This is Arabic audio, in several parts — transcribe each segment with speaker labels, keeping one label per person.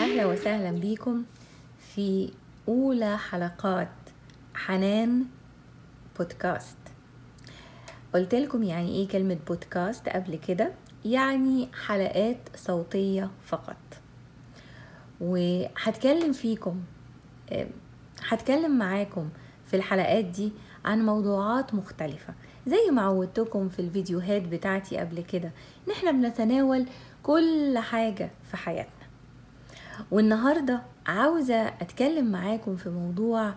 Speaker 1: أهلا وسهلا بيكم في أولى حلقات حنان بودكاست. قلت لكم يعني إيه كلمة بودكاست قبل كده؟ يعني حلقات صوتية فقط. وهتكلم فيكم هتكلم معاكم في الحلقات دي عن موضوعات مختلفة. زي ما عودتكم في الفيديوهات بتاعتي قبل كده ان إحنا بنتناول كل حاجة في حياتنا. والنهاردة عاوزة أتكلم معاكم في موضوع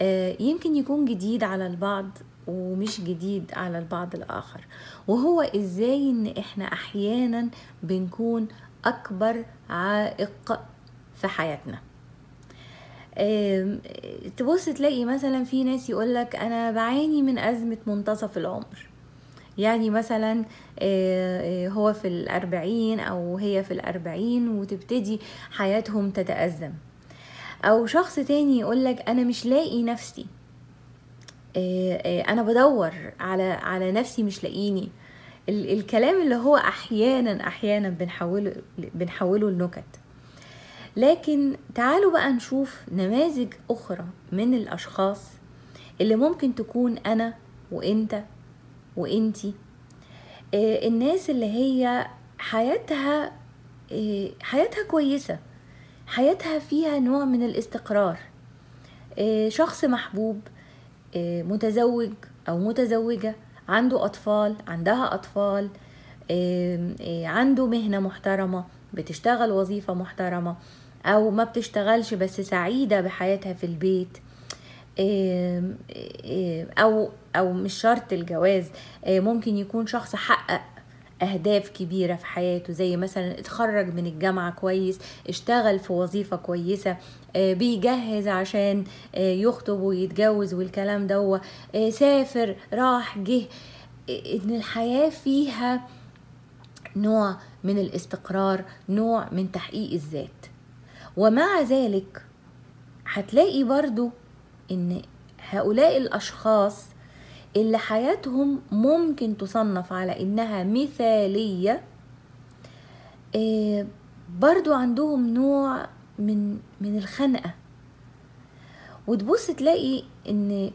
Speaker 1: آه، يمكن يكون جديد على البعض ومش جديد على البعض الآخر. وهو إزاي إن إحنا أحيانا بنكون أكبر عائق في حياتنا. تبص تلاقي مثلا في ناس يقولك أنا بعاني من أزمة منتصف العمر. يعني مثلا آه، آه، هو في الأربعين أو هي في الأربعين وتبتدي حياتهم تتأزم. أو شخص تاني يقولك أنا مش لاقي نفسي. آه، أنا بدور على على نفسي مش لاقيني. ال- الكلام اللي هو أحيانا أحيانا بنحوله بنحوله لنكت. لكن تعالوا بقى نشوف نماذج أخرى من الأشخاص اللي ممكن تكون أنا وإنت وإنتي. آه، الناس اللي هي حياتها آه، حياتها كويسة حياتها فيها نوع من الاستقرار. آه، شخص محبوب متزوج أو متزوجة عنده أطفال عندها أطفال عنده مهنة محترمة بتشتغل وظيفة محترمة. أو ما بتشتغلش بس سعيدة بحياتها في البيت. أو أو مش شرط الجواز. آه، ممكن يكون شخص حقق أهداف كبيرة في حياته زي مثلا اتخرج من الجامعة كويس اشتغل في وظيفة كويسة آه، بيجهز عشان آه، يخطب ويتجوز والكلام آه، سافر راح جه. إن الحياة فيها نوع من الاستقرار نوع من تحقيق الذات. ومع ذلك هتلاقي برضو إن هؤلاء الأشخاص اللي حياتهم ممكن تصنف على إنها مثالية آه، برضو عندهم نوع من من الخنقة. وتبص تلاقي إن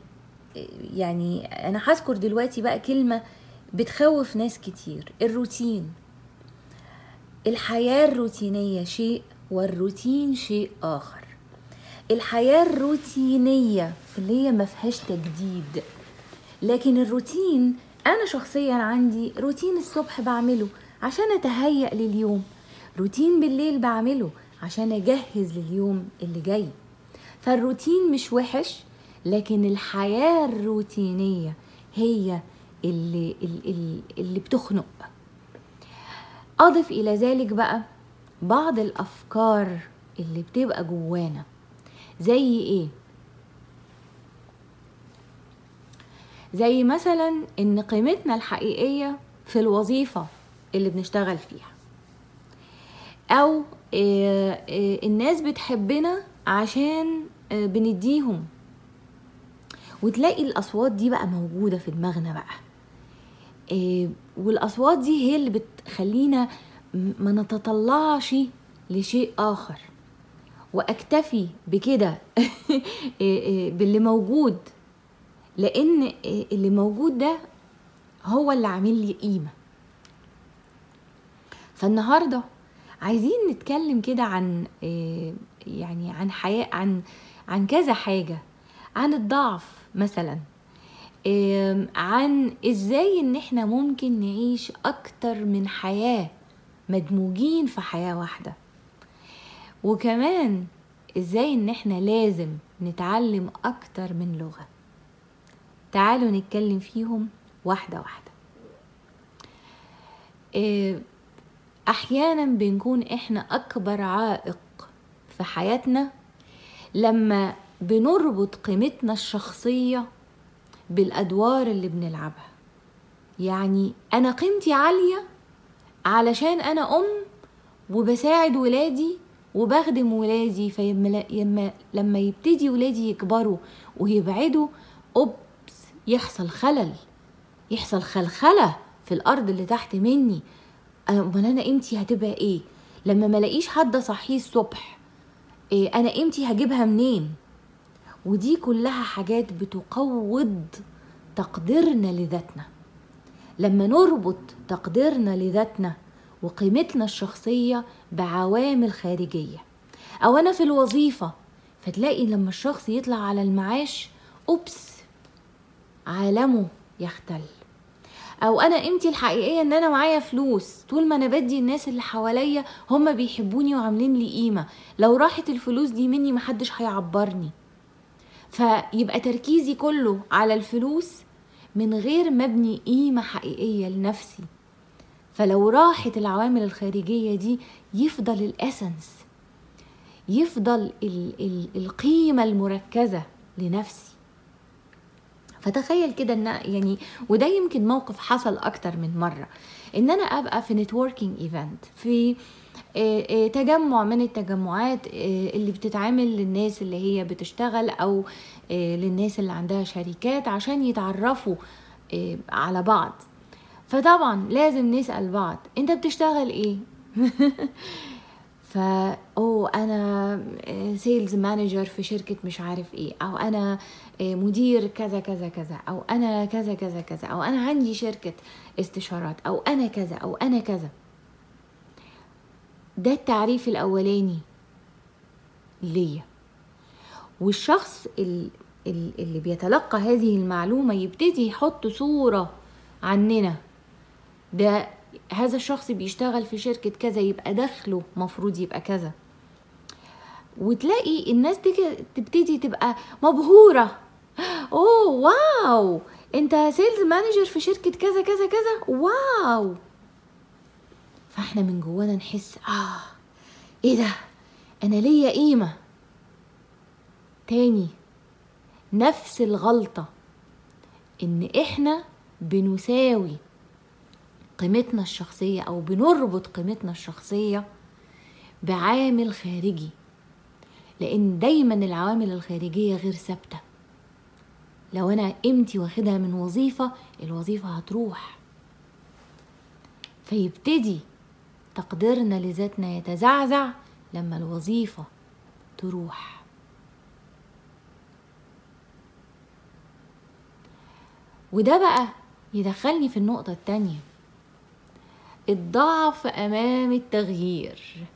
Speaker 1: يعني أنا هذكر دلوقتي بقى كلمة بتخوف ناس كتير الروتين. الحياة الروتينية شيء والروتين شيء آخر. الحياة الروتينية اللي هي ما فيهاش تجديد. لكن الروتين أنا شخصيا عندي روتين الصبح بعمله عشان أتهيأ لليوم. روتين بالليل بعمله عشان أجهز لليوم اللي جاي. فالروتين مش وحش لكن الحياة الروتينية هي اللي, اللي, اللي بتخنق. أضف إلى ذلك بقى بعض الأفكار اللي بتبقى جوانا. زي إيه؟ زي مثلا إن قيمتنا الحقيقية في الوظيفة اللي بنشتغل فيها. أو آه، آه، الناس بتحبنا عشان آه، بنديهم. وتلاقي الأصوات دي بقى موجودة في دماغنا بقى. والأصوات دي هي اللي بتخلينا ما نتطلعش لشيء آخر. وأكتفي بكده باللي موجود. لأن إيه، اللي موجود ده هو اللي عامل لي قيمة. فالنهاردة عايزين نتكلم كده عن يعني عن حياة عن عن كذا حاجة. عن الضعف مثلا. عن إزاي إن إحنا ممكن نعيش أكتر من حياة. مدموجين في حياة واحدة. وكمان إزاي إن إحنا لازم نتعلم أكتر من لغة. تعالوا نتكلم فيهم واحدة واحدة. إيه، أحيانا بنكون إحنا أكبر عائق في حياتنا لما بنربط قيمتنا الشخصية بالأدوار اللي بنلعبها. يعني أنا قيمتي عالية علشان أنا أم وبساعد ولادي وبخدم ولادي فلما لما يبتدي ولادي يكبروا ويبعدوا أوبس يحصل خلل. يحصل خلخلة في الأرض اللي تحت مني. أمال أنا قيمتي هتبقى إيه؟ لما ما ألاقيش حد أصحيه الصبح إيه أنا قيمتي هجيبها منين؟ ودي كلها حاجات بتقوض تقديرنا لذاتنا. لما نربط تقديرنا لذاتنا وقيمتنا الشخصية بعوامل خارجية. أو أنا في الوظيفة فتلاقي لما الشخص يطلع على المعاش أوبس عالمه يختل. أو أنا قيمتي الحقيقية إن أنا معايا فلوس طول ما أنا بدي الناس اللي حواليا هم بيحبوني وعاملين لي قيمة. لو راحت الفلوس دي مني محدش هيعبرني. فيبقى تركيزي كله على الفلوس من غير ما ابني قيمة حقيقية لنفسي. فلو راحت العوامل الخارجية دي يفضل ال essence يفضل ال ال القيمة المركزة لنفسي. فتخيل كده إن يعني وده يمكن موقف حصل أكتر من مرة إن أنا أبقى في networking event في تجمع من التجمعات اللي بتتعامل للناس اللي هي بتشتغل أو للناس اللي عندها شركات عشان يتعرفوا على بعض. فطبعا لازم نسأل بعض أنت بتشتغل إيه؟ فا oh أنا sales manager في شركة مش عارف إيه أو أنا مدير كذا كذا كذا أو أنا كذا كذا كذا أو أنا عندي شركة استشارات أو أنا كذا أو أنا كذا. ده التعريف الأولاني ليا. والشخص اللي بيتلقى هذه المعلومة يبتدي يحط صورة عننا. ده هذا الشخص بيشتغل في شركة كذا يبقى دخله مفروض يبقى كذا. وتلاقي الناس دي تبتدي تبقى مبهورة. oh wow. أنت sales manager في شركة كذا كذا كذا. wow. فإحنا من جوانا نحس آه إيه ده؟ أنا ليا قيمة. تاني نفس الغلطة. إن إحنا بنساوي قيمتنا الشخصية أو بنربط قيمتنا الشخصية بعامل خارجي. لأن دايما العوامل الخارجية غير ثابتة. لو أنا قيمتي واخدها من وظيفة الوظيفة هتروح. فيبتدي تقديرنا لذاتنا يتزعزع لما الوظيفة تروح. وده بقى يدخلني في النقطة التانية. الضعف أمام التغيير.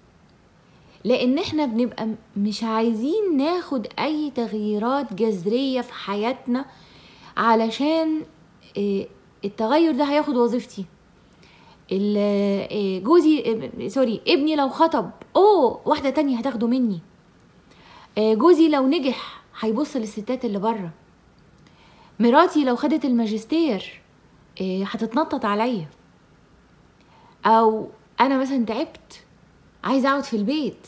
Speaker 1: لأن إحنا بنبقى مش عايزين ناخد أي تغييرات جذرية في حياتنا علشان التغير ده هياخد وظيفتي. جوزي سوري ابني لو خطب أوه واحدة تانية هتاخده مني. جوزي لو نجح هيبص للستات اللي بره. مراتي لو خدت الماجستير هتتنطط عليا. أو أنا مثلا تعبت عايزه اقعد في البيت.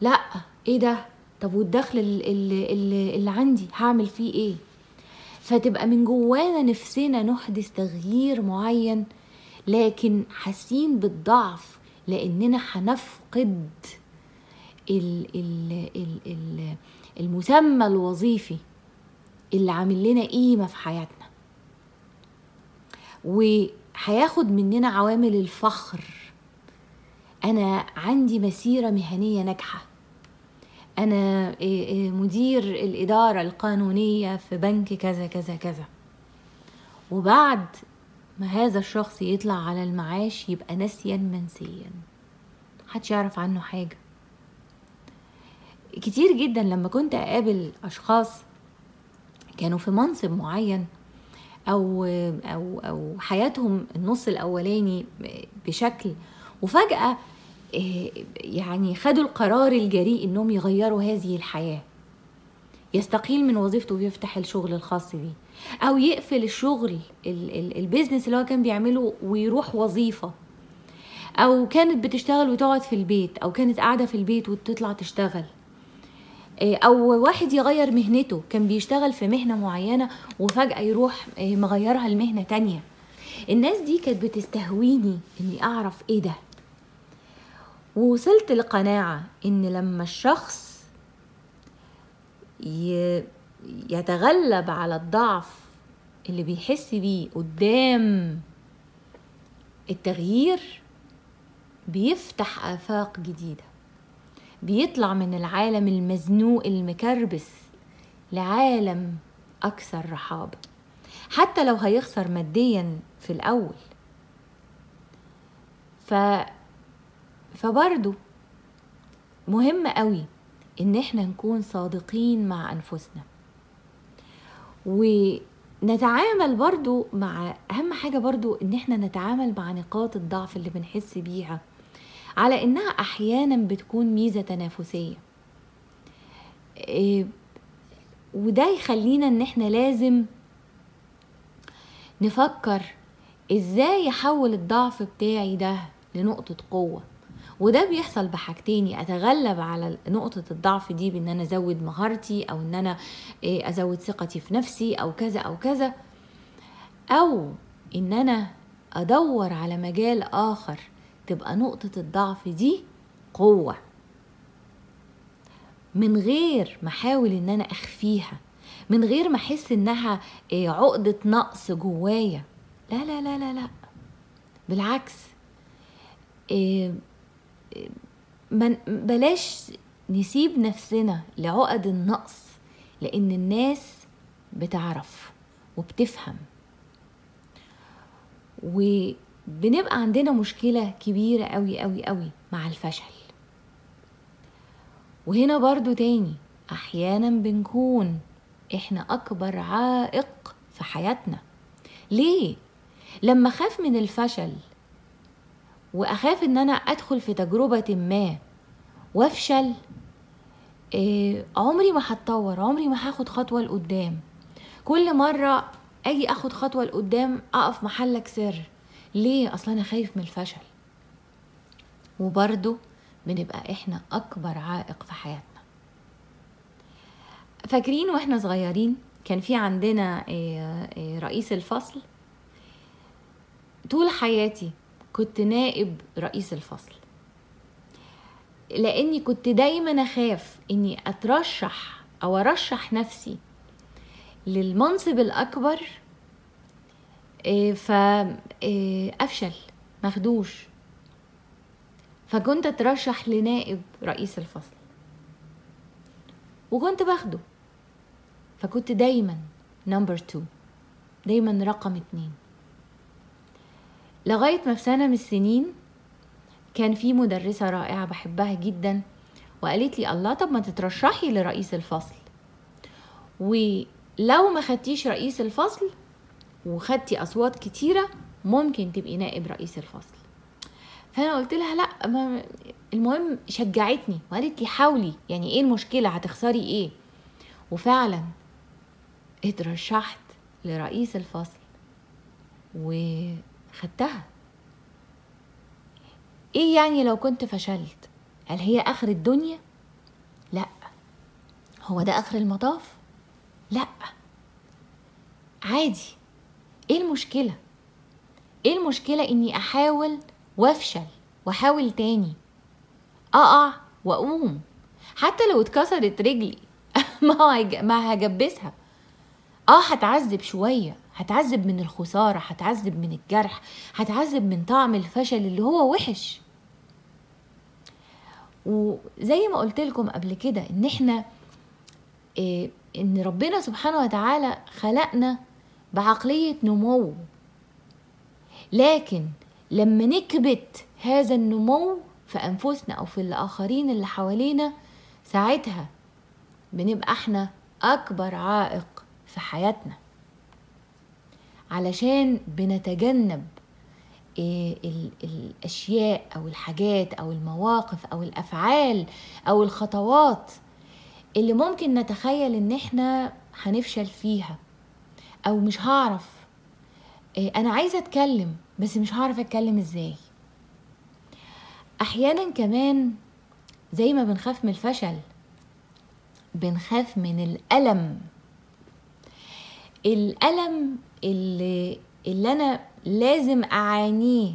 Speaker 1: لا إيه ده؟ طب والدخل اللي, اللي, اللي عندي هعمل فيه إيه؟ فتبقى من جوانا نفسنا نحدث تغيير معين لكن حاسين بالضعف لأننا هنفقد ال ال ال ال المسمى الوظيفي اللي عامل لنا قيمة في حياتنا. وهياخد مننا عوامل الفخر. أنا عندي مسيرة مهنية ناجحة. أنا مدير الإدارة القانونية في بنك كذا كذا كذا. وبعد ما هذا الشخص يطلع على المعاش يبقى نسيا منسيا. محدش يعرف عنه حاجة. كتير جدا لما كنت أقابل أشخاص كانوا في منصب معين أو أو أو حياتهم النص الأولاني بشكل وفجأة يعني خدوا القرار الجريء إنهم يغيروا هذه الحياة. يستقيل من وظيفته ويفتح الشغل الخاص بيه. أو يقفل الشغل البيزنس اللي هو كان بيعمله ويروح وظيفة. أو كانت بتشتغل وتقعد في البيت أو كانت قاعدة في البيت وتطلع تشتغل. أو واحد يغير مهنته كان بيشتغل في مهنة معينة وفجأة يروح مغيرها لمهنة تانية. الناس دي كانت بتستهويني إني أعرف إيه ده. ووصلت لقناعة إن لما الشخص يتغلب على الضعف اللي بيحس بيه قدام التغيير بيفتح آفاق جديدة. بيطلع من العالم المزنوق المكربس لعالم أكثر رحابة. حتى لو هيخسر ماديا في الأول. ف فبرضو مهم قوي إن إحنا نكون صادقين مع أنفسنا. ونتعامل برضو مع أهم حاجة برضو إن إحنا نتعامل مع نقاط الضعف اللي بنحس بيها على إنها أحيانا بتكون ميزة تنافسية. إيه، وده يخلينا إن إحنا لازم نفكر إزاي احول الضعف بتاعي ده لنقطة قوة. وده بيحصل بحاجتين أتغلب على نقطة الضعف دي بإن أنا أزود مهارتي أو إن أنا إيه، أزود ثقتي في نفسي أو كذا أو كذا أو إن أنا أدور على مجال آخر تبقى نقطة الضعف دي قوة. من غير ما أحاول إن أنا أخفيها من غير ما أحس إنها إيه، عقدة نقص جوايا. لا لا لا لا لا. بالعكس من بلاش نسيب نفسنا لعقد النقص لأن الناس بتعرف وبتفهم. وبنبقى عندنا مشكلة كبيرة قوي قوي قوي مع الفشل. وهنا برضو تاني أحيانا بنكون إحنا أكبر عائق في حياتنا. ليه؟ لما أخاف من الفشل وأخاف إن أنا أدخل في تجربة ما وأفشل. إيه عمري ما هتطور عمري ما هاخد خطوة لقدام. كل مرة أجي أخد خطوة لقدام أقف محلك سر. ليه؟ أصلا أنا خايف من الفشل. وبرضه بنبقى إحنا أكبر عائق في حياتنا. فاكرين وإحنا صغيرين كان في عندنا إيه، إيه، رئيس الفصل؟ طول حياتي كنت نائب رئيس الفصل. لأني كنت دايما أخاف إني أترشح أو أرشح نفسي للمنصب الأكبر إيه، فافشل مخدوش. فكنت أترشح لنائب رئيس الفصل. وكنت باخده. فكنت دايما نمبر 2 دايما رقم اتنين. لغاية ما في سنة من السنين كان في مدرسة رائعة بحبها جدا وقالت لي الله طب ما تترشحي لرئيس الفصل. ولو ما خدتيش رئيس الفصل وخدتي أصوات كتيرة ممكن تبقي نائب رئيس الفصل. فأنا قلت لها لا ما المهم شجعتني وقالت لي حاولي يعني إيه المشكلة؟ هتخسري إيه؟ وفعلا اترشحت لرئيس الفصل وخدتها إيه يعني لو كنت فشلت؟ هل هي آخر الدنيا؟ لأ. هو ده آخر المطاف؟ لأ. عادي. إيه المشكلة؟ إيه المشكلة إني أحاول وأفشل وأحاول تاني؟ أقع وأقوم. حتى لو اتكسرت رجلي. ما هجبسها. آه هتعذب شوية. هتعذب من الخسارة هتعذب من الجرح هتعذب من طعم الفشل اللي هو وحش. وزي ما قلت لكم قبل كده إن إحنا إيه إن ربنا سبحانه وتعالى خلقنا بعقلية نمو. لكن لما نكبت هذا النمو في أنفسنا أو في الآخرين اللي حوالينا ساعتها بنبقى إحنا أكبر عائق في حياتنا. علشان بنتجنب إيه ال- الأشياء أو الحاجات أو المواقف أو الأفعال أو الخطوات اللي ممكن نتخيل إن إحنا هنفشل فيها أو مش هعرف. إيه أنا عايزة أتكلم بس مش هعرف أتكلم إزاي. أحيانا كمان زي ما بنخاف من الفشل بنخاف من الألم. الألم اللي اللي أنا لازم أعانيه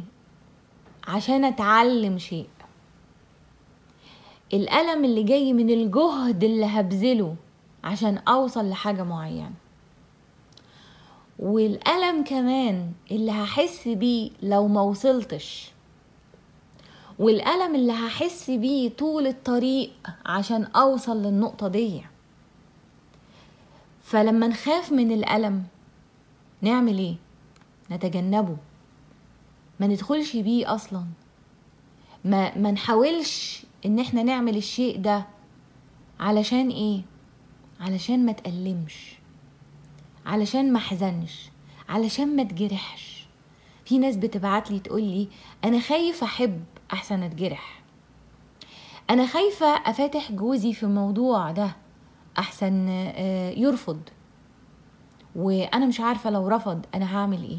Speaker 1: عشان أتعلم شيء. الألم اللي جاي من الجهد اللي هبذله عشان أوصل لحاجة معينة. والألم كمان اللي هحس بيه لو ما وصلتش. والألم اللي هحس بيه طول الطريق عشان أوصل للنقطة دي. فلما نخاف من الألم نعمل إيه؟ نتجنبه. ما ندخلش بيه أصلا. ما ما نحاولش إن إحنا نعمل الشيء ده. علشان إيه؟ علشان ما تألمش. علشان ما أحزنش. علشان ما تجرحش. في ناس بتبعت لي تقول لي أنا خايفه أحب أحسن أتجرح. أنا خايفة أفاتح جوزي في الموضوع ده. أحسن آه، يرفض. وأنا مش عارفة لو رفض أنا هعمل إيه.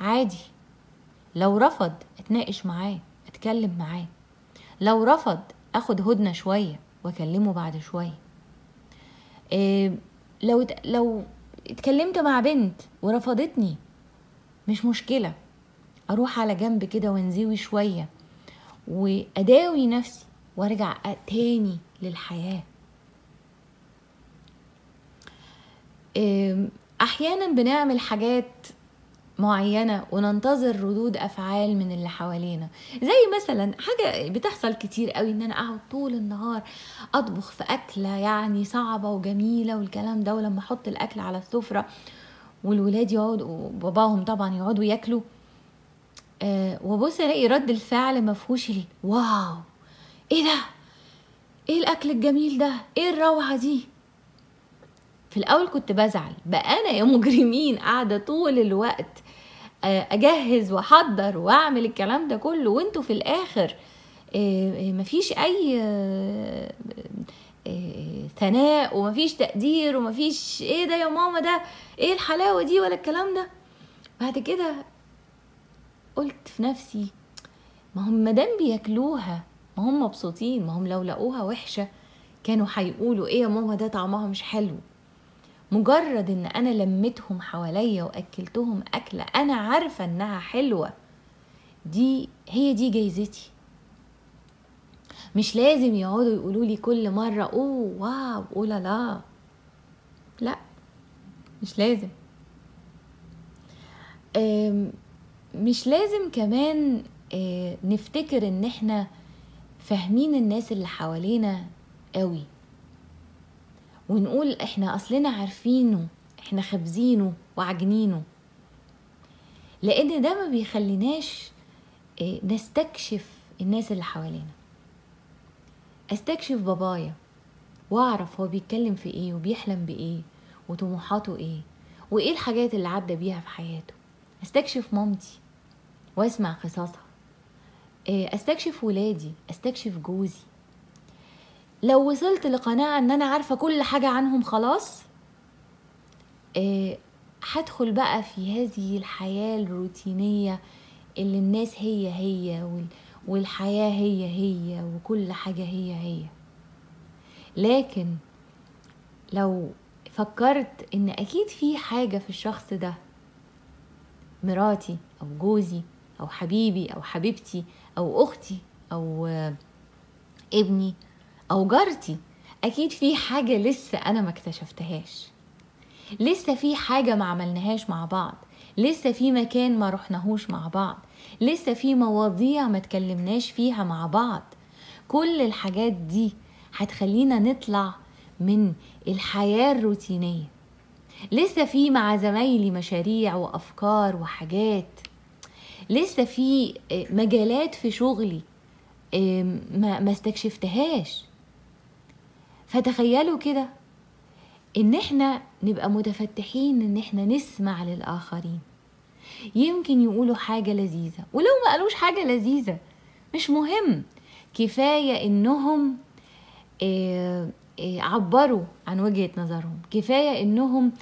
Speaker 1: عادي. لو رفض أتناقش معاه أتكلم معاه. لو رفض آخد هدنة شوية وأكلمه بعد شوية. إيه لو لو اتكلمت مع بنت ورفضتني مش مشكلة. أروح على جنب كده وأنزوي شوية وأداوي نفسي وأرجع تاني للحياة. أحيانا بنعمل حاجات معينة وننتظر ردود أفعال من اللي حوالينا. زي مثلا حاجة بتحصل كتير قوي إن أنا أقعد طول النهار أطبخ في أكلة يعني صعبة وجميلة والكلام ده ولما أحط الأكل على السفرة والولاد يقعدوا وباباهم طبعا يقعدوا ياكلوا أه وبص ألاقي رد الفعل مفهوش واو! إيه ده! إيه الأكل الجميل ده! إيه الروعة دي! في الأول كنت بزعل بقى أنا يا مجرمين قاعدة طول الوقت آه، أجهز وأحضر وأعمل الكلام ده كله وأنتوا في الآخر آه، آه، مفيش أي ثناء ومفيش تقدير ومفيش إيه ده يا ماما ده؟ إيه الحلاوة دي ولا الكلام ده؟ بعد كده قلت في نفسي ما هم مادام بياكلوها ما هم مبسوطين ما هم لو لقوها وحشة كانوا هيقولوا إيه يا ماما ده طعمها مش حلو. مجرد إن أنا لميتهم حواليا وأكلتهم أكلة أنا عارفة إنها حلوة دي هي دي جايزتي. مش لازم يقعدوا يقولوا لي كل مرة أوه واو اولا لا لا. مش لازم. مش لازم كمان آه، نفتكر إن إحنا فاهمين الناس اللي حوالينا قوي ونقول إحنا أصلنا عارفينه إحنا خابزينه وعجنينه. لأن ده ما بيخليناش آه، نستكشف الناس اللي حوالينا. أستكشف بابايا وأعرف هو بيتكلم في إيه وبيحلم بإيه وطموحاته إيه وإيه الحاجات اللي عدى بيها في حياته. أستكشف مامتي وأسمع قصصها. آه، أستكشف ولادي أستكشف جوزي. لو وصلت لقناعة إن أنا عارفة كل حاجة عنهم خلاص آه، هدخل بقى في هذه الحياة الروتينية اللي الناس هي هي والحياة هي هي وكل حاجة هي هي. لكن لو فكرت إن أكيد في حاجة في الشخص ده مراتي أو جوزي أو حبيبي أو حبيبتي أو أختي أو ابني أو جارتي. أكيد في حاجة لسه أنا ما اكتشفتهاش. لسه في حاجة ما عملناهاش مع بعض. لسه في مكان ما رحناهوش مع بعض. لسه في مواضيع ما تكلمناش فيها مع بعض. كل الحاجات دي هتخلينا نطلع من الحياة الروتينية. لسه في مع زمايلي مشاريع وأفكار وحاجات. لسه في مجالات في شغلي ما استكشفتهاش. فتخيلوا كده إن إحنا نبقى متفتحين إن إحنا نسمع للآخرين. يمكن يقولوا حاجة لذيذة ولو ما قالوش حاجة لذيذة مش مهم. كفاية إنهم آه، آه، عبروا عن وجهة نظرهم. كفاية إنهم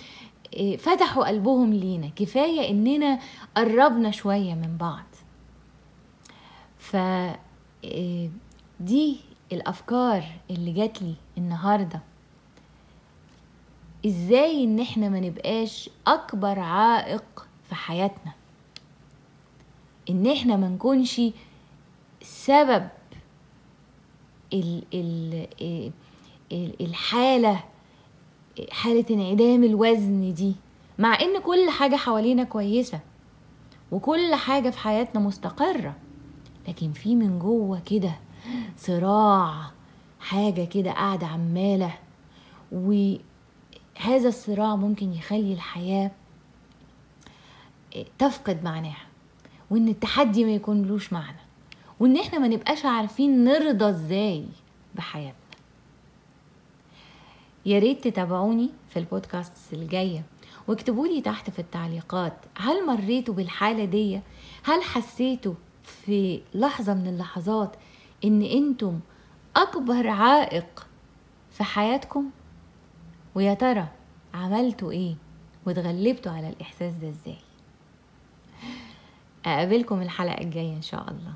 Speaker 1: آه، فتحوا قلبهم لينا. كفاية إننا قربنا شوية من بعض. ف دي الأفكار اللي جات لي النهارده. إزاي إن إحنا ما نبقاش أكبر عائق في حياتنا؟ إن إحنا ما نكونش سبب ال ال الحالة حالة انعدام الوزن دي. مع إن كل حاجة حوالينا كويسة وكل حاجة في حياتنا مستقرة لكن في من جوه كده صراع حاجة كده قاعدة عمالة. وهذا الصراع ممكن يخلي الحياة تفقد معناها وإن التحدي ما يكونلوش معنى. وإن إحنا ما نبقاش عارفين نرضى إزاي بحياتنا. يا ريت تتابعوني في البودكاست الجاية واكتبوا لي تحت في التعليقات هل مريتوا بالحالة دي؟ هل حسيتوا في لحظة من اللحظات إن أنتم أكبر عائق في حياتكم؟ ويا ترى عملتوا إيه واتغلبتوا على الإحساس ده إزاي؟ أقابلكم الحلقة الجاية إن شاء الله.